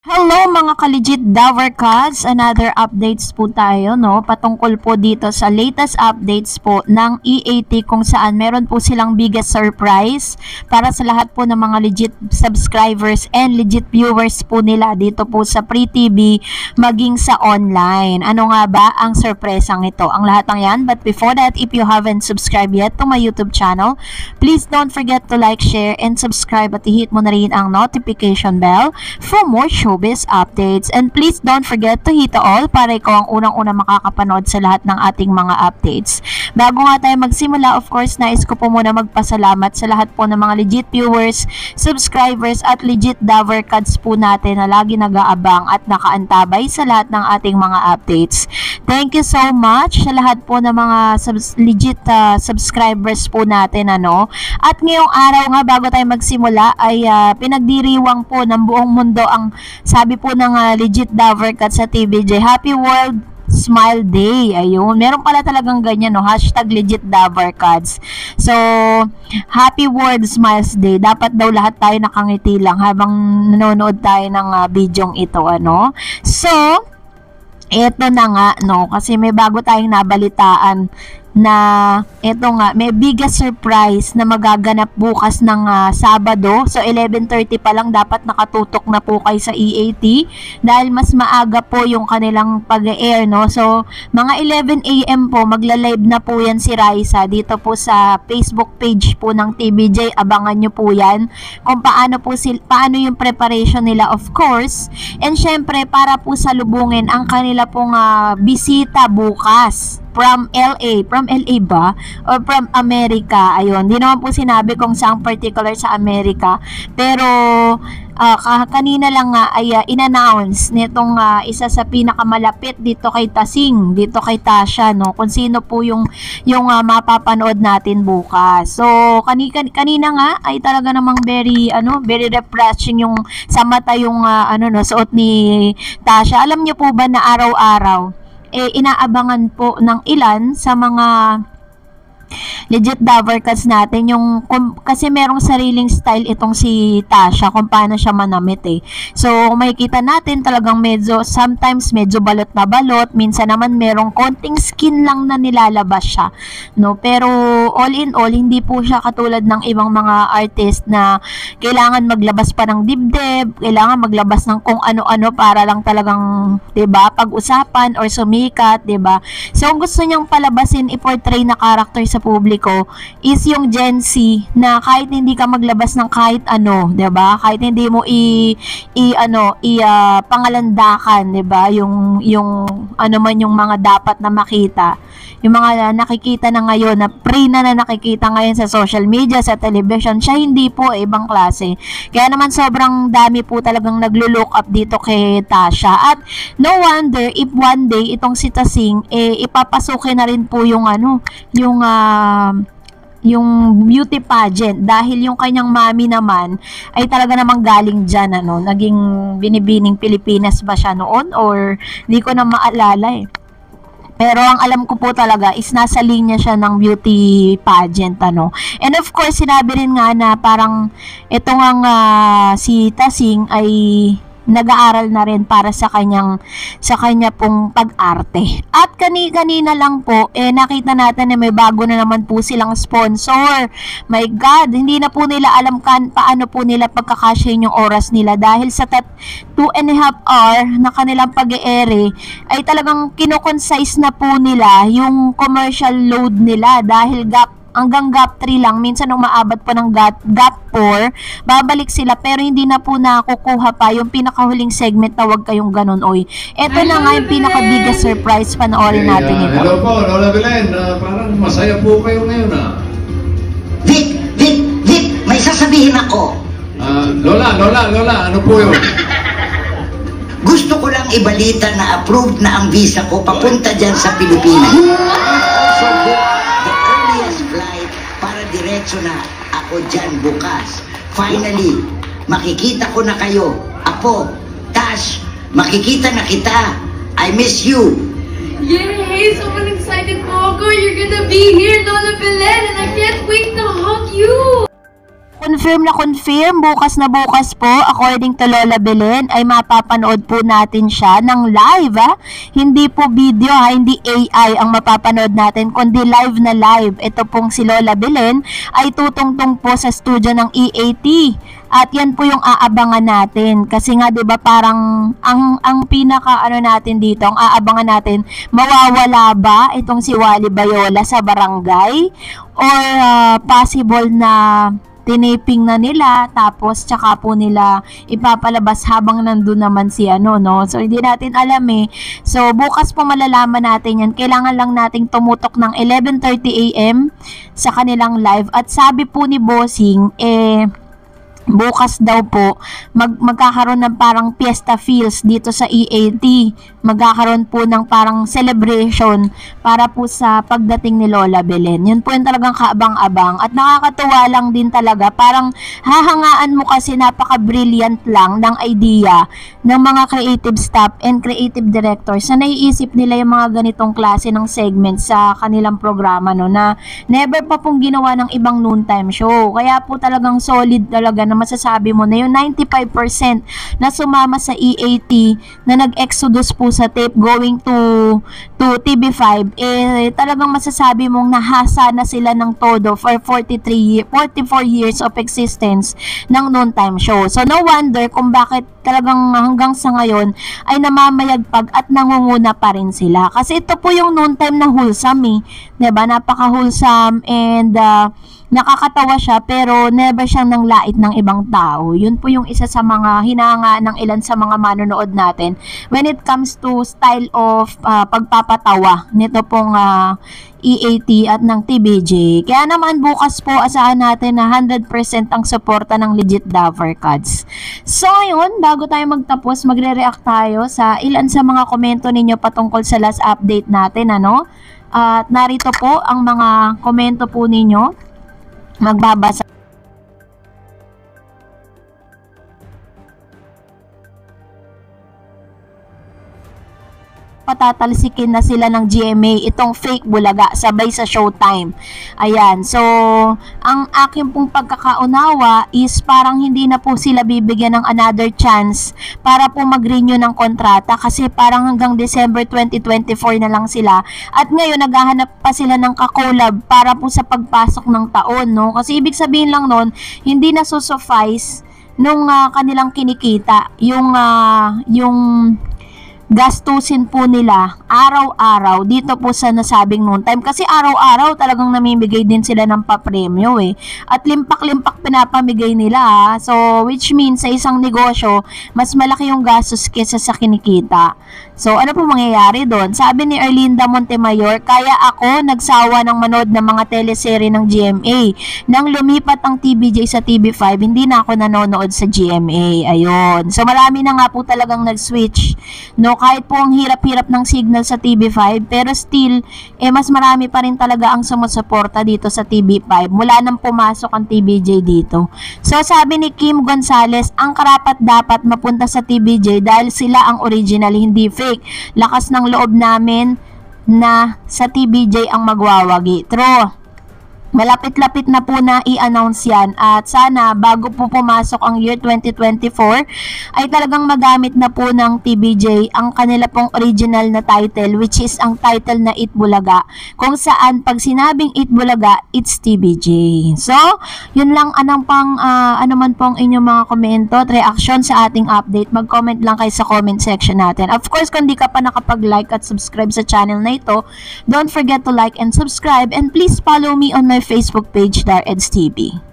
Hello mga ka-legit Dower Cats! Another updates po tayo no patungkol po dito sa latest updates po ng EAT kung saan meron po silang biggest surprise para sa lahat po ng mga legit subscribers and legit viewers po nila dito po sa Free TV maging sa online. Ano nga ba ang sorpresang ito? Ang lahat ng yan but before that if you haven't subscribed yet to my YouTube channel please don't forget to like, share and subscribe at i-hit mo na rin ang notification bell for more show showbiz updates. And please don't forget to hit all para ikaw ang unang-una makakapanood sa lahat ng ating mga updates. Bago nga tayo magsimula, of course, nais ko po muna magpasalamat sa lahat po ng mga legit viewers, subscribers at legit Dover cards po natin na lagi nag-aabang at nakaantabay sa lahat ng ating mga updates. Thank you so much sa lahat po ng mga subs legit uh, subscribers po natin ano. At ngayong araw nga bago tayo magsimula ay uh, pinagdiriwang po ng buong mundo ang sabi po ng uh, legit Dovercat sa TVJ, Happy World Smile Day. Ayun. Meron pala talagang ganyan, no? Hashtag legit Davercards. So, Happy World Smiles Day. Dapat daw lahat tayo nakangiti lang habang nanonood tayo ng uh, bidyong ito, ano? So, eto na nga, no? Kasi may bago tayong nabalitaan na ito nga, may biggest surprise na magaganap bukas ng uh, Sabado. So, 11.30 pa lang dapat nakatutok na po kayo sa EAT dahil mas maaga po yung kanilang pag-air, no? So, mga 11 a.m. po, magla-live na po yan si Raisa dito po sa Facebook page po ng TBJ. Abangan nyo po yan kung paano po sil paano yung preparation nila, of course. And syempre, para po salubungin ang kanila pong uh, bisita bukas from LA. From LA ba? Or from America? Ayun. Di naman po sinabi kung saan particular sa America. Pero, uh, kanina lang nga ay uh, in-announce nitong uh, isa sa pinakamalapit dito kay Tasing, dito kay Tasha, no? Kung sino po yung, yung uh, mapapanood natin bukas. So, kanina, kanina nga ay talaga namang very, ano, very refreshing yung sa mata yung, uh, ano, no, suot ni Tasha. Alam niyo po ba na araw-araw, eh, inaabangan po ng ilan sa mga legit Dover cuts natin yung kum, kasi merong sariling style itong si Tasha kung paano siya manamit eh. So makikita natin talagang medyo sometimes medyo balot na balot, minsan naman merong konting skin lang na nilalabas siya. No, pero all in all hindi po siya katulad ng ibang mga artist na kailangan maglabas pa ng dibdib, kailangan maglabas ng kung ano-ano para lang talagang 'di ba, pag-usapan or sumikat, 'di ba? So kung gusto niyang palabasin i-portray na character sa publiko is yung Gen Z na kahit hindi ka maglabas ng kahit ano, 'di ba? Kahit hindi mo i, i ano, i uh, pangalandakan, 'di ba? Yung yung ano man yung mga dapat na makita. Yung mga nakikita na ngayon na pre na na nakikita ngayon sa social media, sa television, siya hindi po eh, ibang klase. Kaya naman sobrang dami po talagang naglo-look up dito kay Tasha. At no wonder if one day itong si Tasing eh ipapasukin na rin po yung ano, yung uh, um, yung beauty pageant dahil yung kanyang mami naman ay talaga namang galing dyan ano, naging binibining Pilipinas ba siya noon or di ko na maalala eh. Pero ang alam ko po talaga is nasa linya siya ng beauty pageant ano. And of course, sinabi rin nga na parang ito nga uh, si Tasing ay nag-aaral na rin para sa kanyang sa kanya pong pag-arte. At kani-kanina lang po eh nakita natin na may bago na naman po silang sponsor. My God, hindi na po nila alam kan paano po nila pagkakasya yung oras nila dahil sa tat 2 and a half hour na kanilang pag-eere ay talagang kinoconcise na po nila yung commercial load nila dahil gap hanggang gap 3 lang, minsan umaabot pa ng gap, gap 4, babalik sila pero hindi na po nakukuha pa yung pinakahuling segment na wag kayong ganun, oy. Ito na nga yung pinaka-biggest surprise, panoorin natin uh, ito. Hello po, Lola Belen, uh, parang masaya po kayo ngayon ah. Vic, Vic, Vic, may sasabihin ako. Uh, Lola, Lola, Lola, ano po yun? Gusto ko lang ibalita na approved na ang visa ko papunta dyan sa Pilipinas. Ako dyan bukas. Finally, makikita ko na kayo. Apo, Tash, makikita na kita. I miss you. Yay! Someone excited, Mogo! You're gonna be here, Lola Belen, confirm na confirm, bukas na bukas po, according to Lola Belen, ay mapapanood po natin siya ng live, ha? Hindi po video, ha? Hindi AI ang mapapanood natin, kundi live na live. Ito pong si Lola Belen ay tutungtong po sa studio ng EAT. At yan po yung aabangan natin. Kasi nga 'di ba parang ang ang pinaka ano natin dito, ang aabangan natin, mawawala ba itong si Wally Bayola sa barangay or ah, possible na tinaping na nila tapos tsaka po nila ipapalabas habang nandun naman si ano no? So hindi natin alam eh. So bukas po malalaman natin yan. Kailangan lang nating tumutok ng 11:30 AM sa kanilang live. At sabi po ni Bossing eh bukas daw po mag magkakaroon ng parang fiesta feels dito sa EAT. Magkakaroon po ng parang celebration para po sa pagdating ni Lola Belen. Yun po yung talagang kaabang-abang at nakakatuwa lang din talaga. Parang hahangaan mo kasi napaka-brilliant lang ng idea ng mga creative staff and creative directors na naiisip nila yung mga ganitong klase ng segment sa kanilang programa no na never pa pong ginawa ng ibang noontime show. Kaya po talagang solid talaga na masasabi mo na yung 95% na sumama sa EAT na nag-exodus po sa tape going to to TV5 eh talagang masasabi mong nahasa na sila ng todo for 43 ye- 44 years of existence ng noontime show. So no wonder kung bakit talagang hanggang sa ngayon ay namamayagpag at nangunguna pa rin sila. Kasi ito po yung noontime na wholesome eh. ba? Napaka-wholesome and uh, nakakatawa siya pero never siyang nang lait ng ibang tao. Yun po yung isa sa mga hinanga ng ilan sa mga manonood natin when it comes to style of uh, pagpapatawa nito pong uh, EAT at ng TBJ. Kaya naman bukas po asahan natin na 100% ang suporta ng legit Dover Cards. So yun, bago tayo magtapos, magre-react tayo sa ilan sa mga komento ninyo patungkol sa last update natin, ano? At narito po ang mga komento po ninyo magbabasa patatalsikin na sila ng GMA itong fake bulaga sabay sa showtime. Ayan. So, ang akin pong pagkakaunawa is parang hindi na po sila bibigyan ng another chance para po mag-renew ng kontrata kasi parang hanggang December 2024 na lang sila. At ngayon, naghahanap pa sila ng kakolab para po sa pagpasok ng taon, no? Kasi ibig sabihin lang nun, hindi na suffice nung ah, kanilang kinikita yung ah, yung gastusin po nila araw-araw. Dito po sa nasabing noon time. Kasi araw-araw talagang namimigay din sila ng papremyo eh. At limpak-limpak pinapamigay nila so which means sa isang negosyo mas malaki yung gastos kesa sa kinikita so ano po mangyayari doon? Sabi ni Erlinda Montemayor kaya ako nagsawa ng manood ng mga teleserye ng GMA nang lumipat ang TBJ sa TV5 hindi na ako nanonood sa GMA ayun. So marami na nga po talagang nag-switch. No kahit po ang hirap-hirap ng signal sa TV5 pero still eh mas marami pa rin talaga ang sumusuporta dito sa TV5 mula nang pumasok ang TBJ dito. So sabi ni Kim Gonzales, ang karapat dapat mapunta sa TBJ dahil sila ang original hindi fake. Lakas ng loob namin na sa TBJ ang magwawagi. True. Malapit-lapit na po na i-announce yan at sana bago po pumasok ang year 2024 ay talagang magamit na po ng TBJ ang kanila pong original na title which is ang title na Itbulaga kung saan pag sinabing Itbulaga it's TBJ. So, yun lang anong pang uh, ano man pong inyong mga komento at reaction sa ating update. Mag-comment lang kayo sa comment section natin. Of course, kung di ka pa nakapag-like at subscribe sa channel na ito, don't forget to like and subscribe and please follow me on my Facebook page, Dar Eds TV.